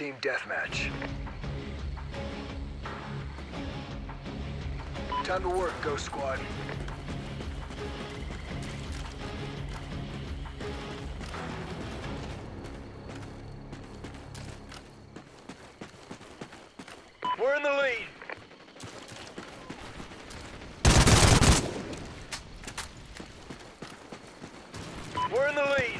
team deathmatch. Time to work, Ghost Squad. We're in the lead. We're in the lead.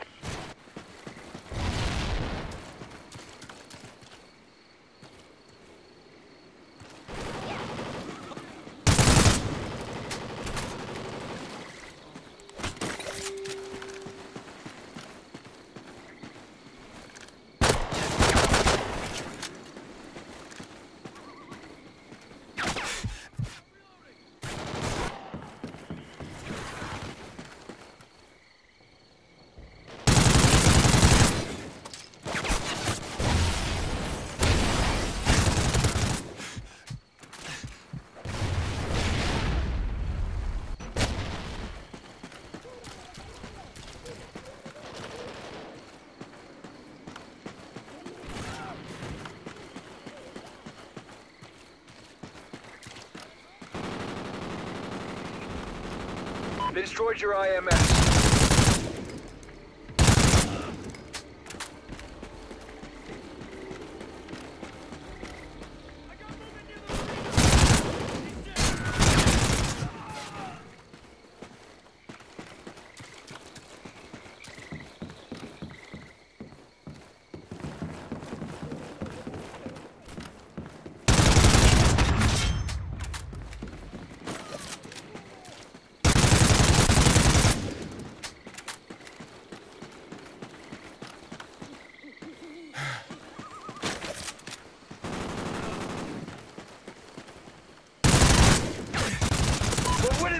Destroyed your IMS.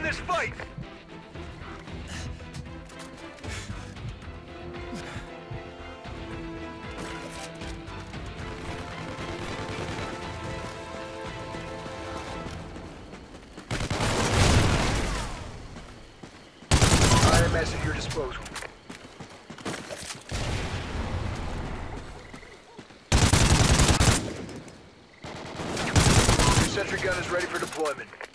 We're this fight! At your disposal. Your sentry gun is ready for deployment.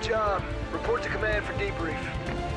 Good job. Report to command for debrief.